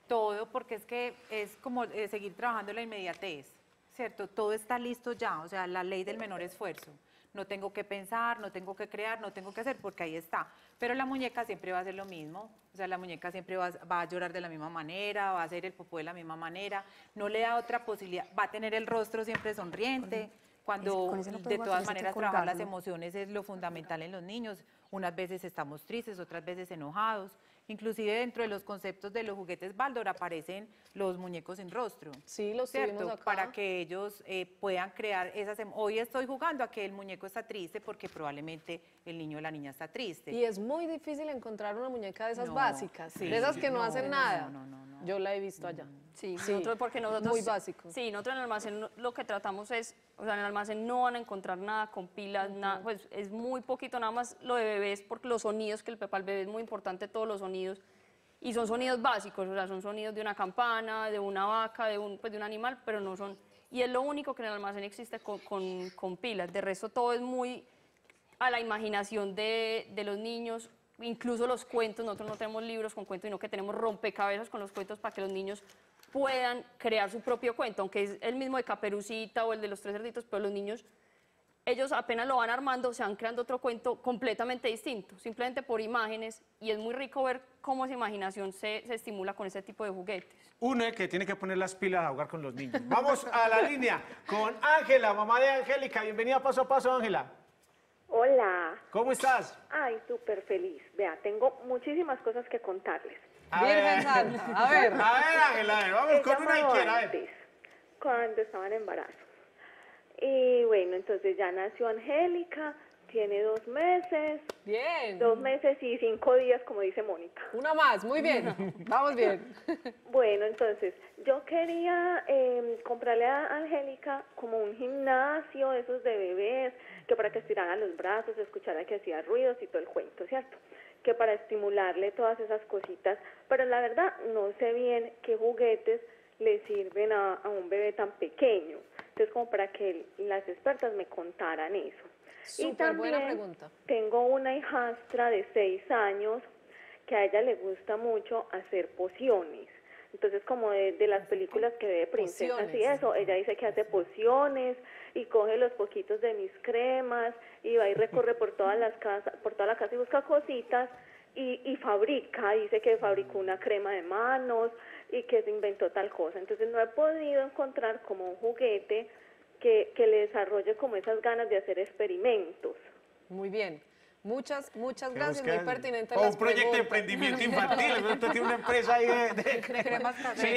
Todo, porque es que es como eh, seguir trabajando en la inmediatez, ¿cierto? Todo está listo ya, o sea, la ley del menor esfuerzo. No tengo que pensar, no tengo que crear, no tengo que hacer, porque ahí está. Pero la muñeca siempre va a hacer lo mismo, o sea, la muñeca siempre va, va a llorar de la misma manera, va a hacer el popó de la misma manera, no le da otra posibilidad, va a tener el rostro siempre sonriente. Cuando no de todas maneras trabajar las emociones es lo fundamental en los niños. Unas veces estamos tristes, otras veces enojados. Inclusive dentro de los conceptos de los juguetes Baldor aparecen los muñecos sin rostro. Sí, los ¿cierto? acá. Para que ellos eh, puedan crear esas... em- Hoy estoy jugando a que el muñeco está triste porque probablemente el niño o la niña está triste. Y es muy difícil encontrar una muñeca de esas No, básicas, sí, de esas que no, no, hacen nada. no, no, no. Yo la he visto allá. Sí, Sí, nosotros, porque nosotros... muy básico. Sí, nosotros en el almacén lo que tratamos es, o sea, en el almacén no van a encontrar nada con pilas, nada, pues es muy poquito, nada más lo de bebés, porque los sonidos que el para el bebé es muy importante, todos los sonidos, y son sonidos básicos, o sea, son sonidos de una campana, de una vaca, de un, pues, de un animal, pero no son... Y es lo único que en el almacén existe con, con- con pilas, de resto todo es muy a la imaginación de, de los niños, incluso los cuentos, nosotros no tenemos libros con cuentos, sino que tenemos rompecabezas con los cuentos para que los niños puedan crear su propio cuento, aunque es el mismo de Caperucita o el de los tres cerditos, pero los niños, ellos apenas lo van armando, se van creando otro cuento completamente distinto, simplemente por imágenes, y es muy rico ver cómo esa imaginación se, se estimula con ese tipo de juguetes. Uno que tiene que poner las pilas a jugar con los niños. Vamos a la línea con Ángela, mamá de Angélica. Bienvenida paso a paso, Ángela. Hola. ¿Cómo estás? Ay, súper feliz. Vea, tengo muchísimas cosas que contarles. A ver. A ver, Ángela, a ver, vamos He con una y llamado quiera. a ver. antes, cuando estaba en embarazo. Y bueno, entonces ya nació Angélica, tiene dos meses. Bien. Dos meses y cinco días, como dice Mónica. Una más, muy bien. Vamos bien. Bueno, entonces, yo quería eh, comprarle a Angélica como un gimnasio, esos de bebés, que para que estirara los brazos, escuchara que hacía ruidos y todo el cuento, ¿cierto? Que para estimularle todas esas cositas, pero la verdad no sé bien qué juguetes le sirven a, a un bebé tan pequeño. Entonces, como para que las expertas me contaran eso. Súper buena pregunta. Tengo una hijastra de seis años que a ella le gusta mucho hacer pociones. Entonces, como de, de las películas que ve de princesas y eso, ella dice que hace pociones y coge los poquitos de mis cremas y va y recorre por todas las casas, por toda la casa y busca cositas y, y fabrica, dice que fabricó una crema de manos y que se inventó tal cosa. Entonces, no he podido encontrar como un juguete que, que le desarrolle como esas ganas de hacer experimentos. Muy bien. Muchas, muchas gracias, muy pertinente O las un proyecto de emprendimiento infantil. Usted tiene una empresa ahí de, de cremas Sí,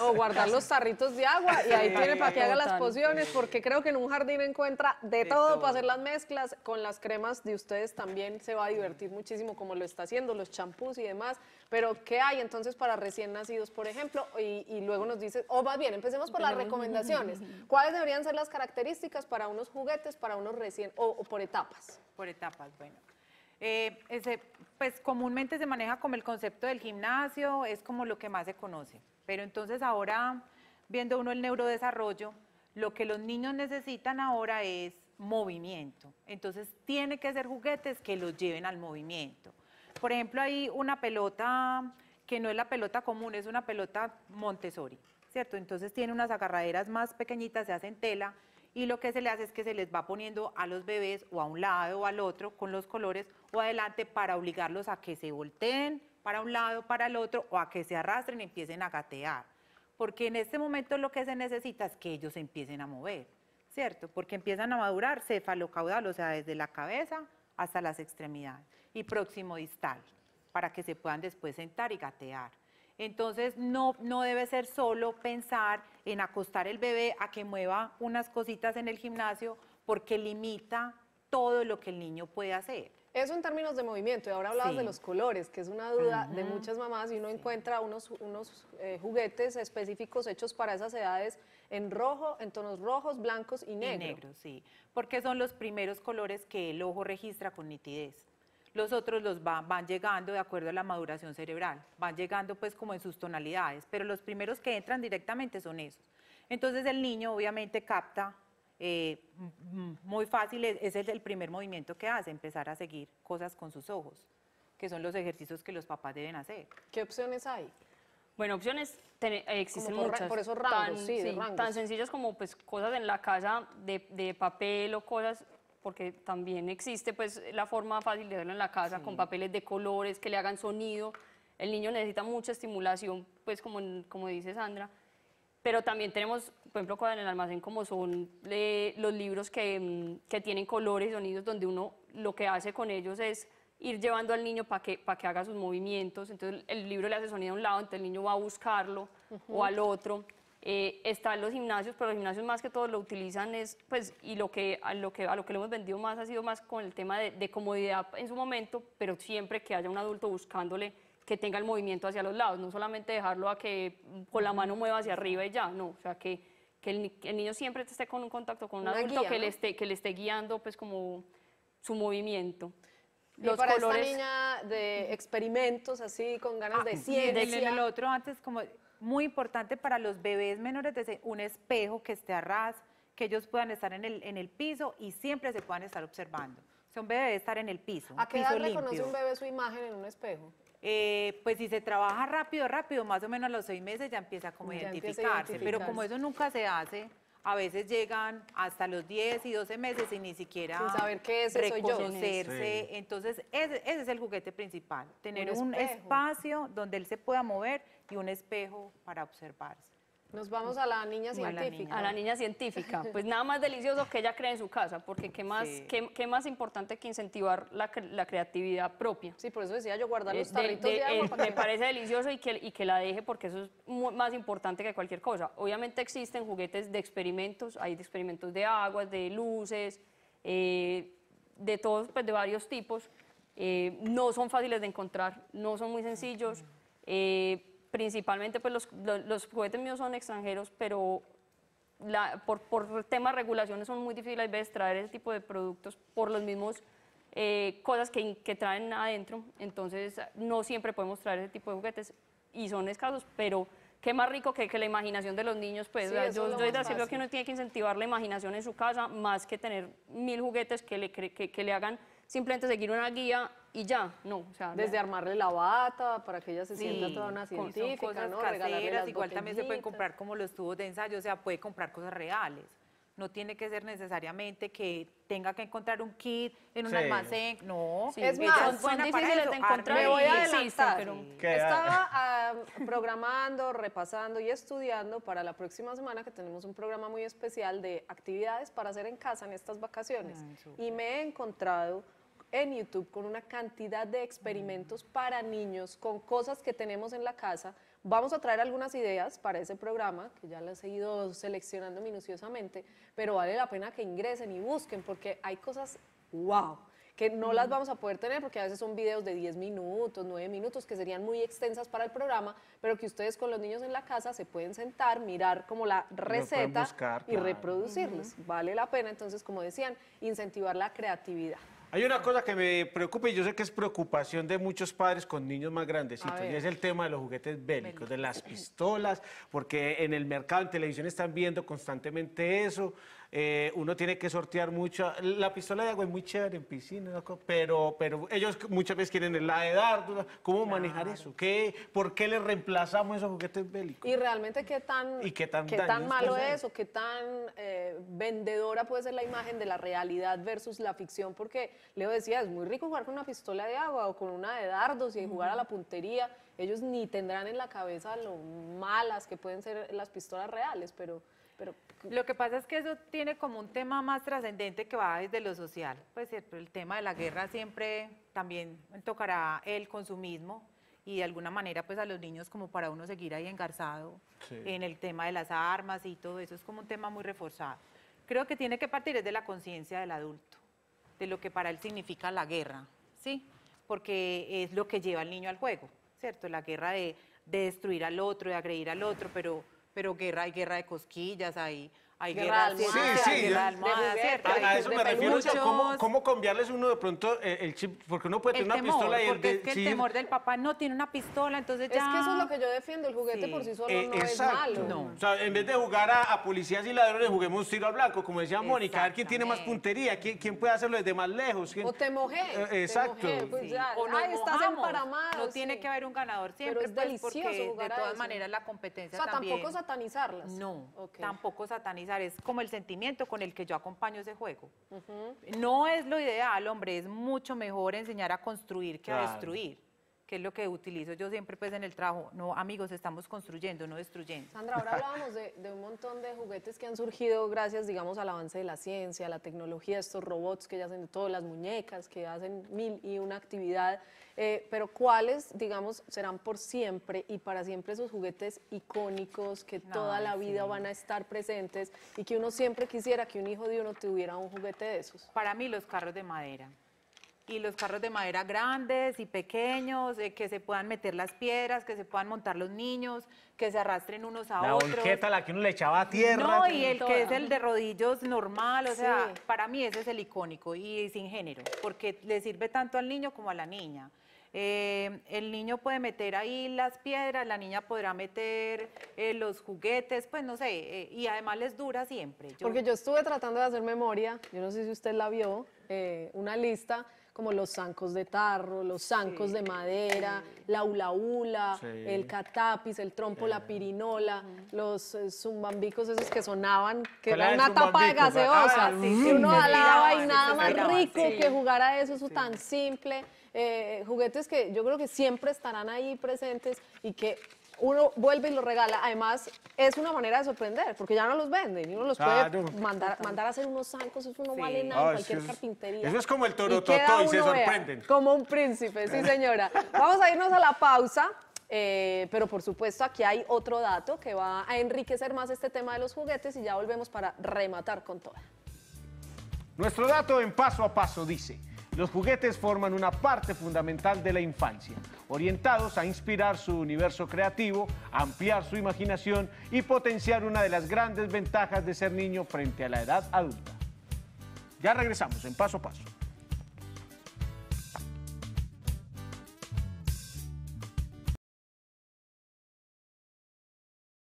O guardar los tarritos de agua y ahí Sí, tiene para que haga las pociones, porque creo que en un jardín encuentra de, todo, para hacer las mezclas. Con las cremas de ustedes también se va a divertir muchísimo como lo está haciendo, los champús y demás. Pero, ¿qué hay entonces para recién nacidos, por ejemplo? Y, y luego nos dice, o más bien, empecemos por las recomendaciones. ¿Cuáles deberían ser las características para unos juguetes, para unos recién, o, o por etapas? Por etapas, bueno. Eh, pues comúnmente se maneja como el concepto del gimnasio, es como lo que más se conoce. Pero entonces ahora, viendo uno el neurodesarrollo, lo que los niños necesitan ahora es movimiento. Entonces tiene que ser juguetes que los lleven al movimiento. Por ejemplo, hay una pelota que no es la pelota común, es una pelota Montessori, ¿cierto? Entonces tiene unas agarraderas más pequeñitas, se hacen tela y lo que se le hace es que se les va poniendo a los bebés o a un lado o al otro con los colores o adelante para obligarlos a que se volteen para un lado, para el otro o a que se arrastren y empiecen a gatear. Porque en este momento lo que se necesita es que ellos empiecen a mover, ¿cierto? Porque empiezan a madurar cefalocaudal, o sea, desde la cabeza hasta las extremidades y próximo distal, para que se puedan después sentar y gatear. Entonces, no, no debe ser solo pensar en acostar el bebé a que mueva unas cositas en el gimnasio porque limita todo lo que el niño puede hacer. Eso en términos de movimiento, y ahora hablabas Sí. de los colores, que es una duda de muchas mamás, y uno encuentra unos, unos eh, juguetes específicos hechos para esas edades en rojo, en tonos rojos, blancos y Y negro. negro, sí, porque son los primeros colores que el ojo registra con nitidez. Los otros los van, van llegando de acuerdo a la maduración cerebral, van llegando pues como en sus tonalidades, pero los primeros que entran directamente son esos. Entonces el niño obviamente capta eh, muy fácil, es- ese es el primer movimiento que hace, empezar a seguir cosas con sus ojos, que son los ejercicios que los papás deben hacer. ¿Qué opciones hay? Bueno, opciones eh, existen por muchas. por esos rangos, sí, de rangos. Tan sencillas como pues cosas en la casa de, de papel o cosas, porque también existe pues la forma fácil de hacerlo en la casa con papeles de colores que le hagan sonido. El niño necesita mucha estimulación, pues como, como dice Sandra. Pero también tenemos, por ejemplo, en el almacén como son eh, los libros que, mm, que tienen colores y sonidos donde uno lo que hace con ellos es ir llevando al niño para que, para que haga sus movimientos. Entonces el libro le hace sonido a un lado, entonces el niño va a buscarlo Ujú. o al otro. Eh, están los gimnasios, pero los gimnasios más que todo lo utilizan es, pues, y lo que, a, lo que, a lo que le hemos vendido más ha sido más con el tema de, de comodidad en su momento, pero siempre que haya un adulto buscándole que tenga el movimiento hacia los lados, no solamente dejarlo a que con la mano mueva hacia arriba y ya, no, o sea, que, que el, que el niño siempre esté con un contacto con un Una adulto guía, que, le ¿no? esté, que le esté guiando, pues, como su movimiento. Y para esta niña de experimentos así, con ganas de Y en ciencia. el, en el otro antes, como muy importante para los bebés menores de seis, un espejo que esté a ras, que ellos puedan estar en el, en el piso y siempre se puedan estar observando. O sea, un bebé debe estar en el piso, ¿A qué piso edad reconoce limpio. un bebé su imagen en un espejo? Eh, pues si se trabaja rápido, rápido, más o menos a los seis meses ya empieza como a Ya empieza a identificarse. Pero como identificarse. eso nunca se hace, a veces llegan hasta los 10 y 12 meses y ni siquiera Sin saber qué es eso yo. reconocerse. Sí. Entonces, ese, ese es el juguete principal, tener Un espacio donde él se pueda mover y un espejo para observarse. Nos vamos a la niña A la científica. A la niña científica, pues nada más delicioso que ella cree en su casa, porque qué más, Sí. qué, qué más importante que incentivar la, la creatividad propia. Sí, por eso decía yo guardar Eh, los de- tarritos de- de, agua eh, para me que- parece delicioso y que, y que la deje porque eso es mu- más importante que cualquier cosa. Obviamente existen juguetes de experimentos, hay de experimentos de aguas, de luces, eh, de todos, pues de varios tipos. Eh, no son fáciles de encontrar, no son muy sencillos. Principalmente pues los, lo- los juguetes míos son extranjeros, pero la- por, por temas de regulaciones son muy difíciles a veces traer ese tipo de productos por los mismos eh, cosas que, que traen adentro. Entonces, no siempre podemos traer ese tipo de juguetes y son escasos, pero qué más rico que, que la imaginación de los niños. Pues, Sí, O sea, yo, yo creo que uno tiene que incentivar la imaginación en su casa más que tener mil juguetes que le, que, que le hagan simplemente seguir una guía y ya. No, o sea, no. Desde armarle la bata para que ella se sienta Sí, toda una científica, cosas ¿no? Caseras, las igual también se pueden comprar como los tubos de ensayo, o sea, puede comprar cosas reales. No tiene que ser necesariamente que tenga que encontrar un kit en un Sí. almacén, no. Sí, Es más, son difíciles de encontrar Me voy a adelantar. pero-. Estaba ah, programando, repasando y estudiando para la próxima semana que tenemos un programa muy especial de actividades para hacer en casa en estas vacaciones. Y me he encontrado en YouTube con una cantidad de experimentos para niños con cosas que tenemos en la casa. Vamos a traer algunas ideas para ese programa, que ya las he ido seleccionando minuciosamente, pero vale la pena que ingresen y busquen porque hay cosas wow que no las vamos a poder tener porque a veces son videos de 10 minutos, 9 minutos, que serían muy extensas para el programa, pero que ustedes con los niños en la casa se pueden sentar, mirar como la receta buscar, y claro. reproducirlos. Vale la pena, entonces, como decían, incentivar la creatividad. Hay una cosa que me preocupa y yo sé que es preocupación de muchos padres con niños más grandecitos y es el tema de los juguetes bélicos, de las pistolas, porque en el mercado, en televisión están viendo constantemente eso. Eh, uno tiene que sortear mucho. La pistola de agua es muy chévere en piscina, pero, pero ellos muchas veces quieren la de dardo. ¿Cómo manejar eso? ¿Qué, ¿Por qué le reemplazamos esos juguetes bélicos? Y realmente qué tan, ¿Y qué tan qué tan malo es o qué tan eh, vendedora puede ser la imagen de la realidad versus la ficción, porque Leo decía, es muy rico jugar con una pistola de agua o con una de dardos y jugar a la puntería. Ellos ni tendrán en la cabeza lo malas que pueden ser las pistolas reales, pero... pero Lo que pasa es que eso tiene como un tema más trascendente que va desde lo social. Pues cierto, el tema de la guerra siempre también tocará el consumismo y de alguna manera pues a los niños como para uno seguir ahí engarzado Sí. en el tema de las armas y todo eso es como un tema muy reforzado. Creo que tiene que partir desde la conciencia del adulto, de lo que para él significa la guerra, ¿sí? Porque es lo que lleva al niño al juego, ¿cierto? La guerra de, de destruir al otro, de agredir al otro, pero, pero guerra, hay guerra de cosquillas, hay, hay Guerra guerra, almohadas, Sí, sí, A, eso me refiero, ¿cómo, cómo cambiarles uno de pronto eh, el chip? Porque uno puede el tener una temor, pistola y el porque de- es que el sí, temor del papá no tiene una pistola, entonces es ya... que eso es lo que yo defiendo, el juguete Sí. por sí solo Eh, no es malo. No. O sea, en vez de jugar a, a policías y ladrones, juguemos tiro al blanco, como decía Mónica, a ver quién tiene más puntería, quién, quién puede hacerlo desde más lejos. quién- O te mojé. Eh, te exacto. mojé, pues Sí. ya, O nos ay, estás mojamos. emparamado. No tiene que haber un ganador siempre, es pues, delicioso porque jugar de a todas maneras la O competencia sea, también... tampoco satanizarlas. No, tampoco satanizarlas, es como el sentimiento con el que yo acompaño ese juego. No es lo ideal, hombre, es mucho mejor enseñar a construir que a Claro. destruir, que es lo que utilizo yo siempre pues en el trabajo. No, amigos, estamos construyendo, no destruyendo. Sandra, ahora hablábamos de, de un montón de juguetes que han surgido gracias, digamos, al avance de la ciencia, la tecnología, estos robots que ya hacen todo, las muñecas que hacen mil y una actividad. Eh, pero ¿cuáles, digamos, serán por siempre y para siempre esos juguetes icónicos que toda Ay, la vida sí. van a estar presentes y que uno siempre quisiera que un hijo de uno tuviera un juguete de esos? Para mí los carros de madera. Y los carros de madera grandes y pequeños, eh, que se puedan meter las piedras, que se puedan montar los niños, que se arrastren unos a La otros. volqueta, la que uno le echaba a tierra. No, y el Toda. que es el de rodillos normal, o sea, Sí. para mí ese es el icónico y sin género, porque le sirve tanto al niño como a la niña. Eh, el niño puede meter ahí las piedras, la niña podrá meter eh, los juguetes, pues no sé, eh, y además les dura siempre. Yo- Porque yo estuve tratando de hacer memoria, yo no sé si usted la vio, eh, una lista como los zancos de tarro, los zancos de madera, la hula hula, Sí. el catapis, el trompo, la pirinola, los eh, zumbambicos esos que sonaban, que ¿Cuál era una tapa de gaseosa, Ah, uno alaba y nada más rico sí. que jugar a eso, eso tan simple, eh, juguetes que yo creo que siempre estarán ahí presentes y que uno vuelve y los regala. Además, es una manera de sorprender, porque ya no los venden y uno los Claro. puede mandar, mandar a hacer unos zancos, eso no Sí. vale nada en cualquier eso es- carpintería. eso es como el Y torototó queda y se vea, sorprenden. como un príncipe, sí señora. Vamos a irnos a la pausa. eh, pero por supuesto aquí hay otro dato que va a enriquecer más este tema de los juguetes y ya volvemos para rematar con toda. Nuestro dato en paso a paso dice, los juguetes forman una parte fundamental de la infancia, orientados a inspirar su universo creativo, ampliar su imaginación y potenciar una de las grandes ventajas de ser niño frente a la edad adulta. Ya regresamos en paso a paso.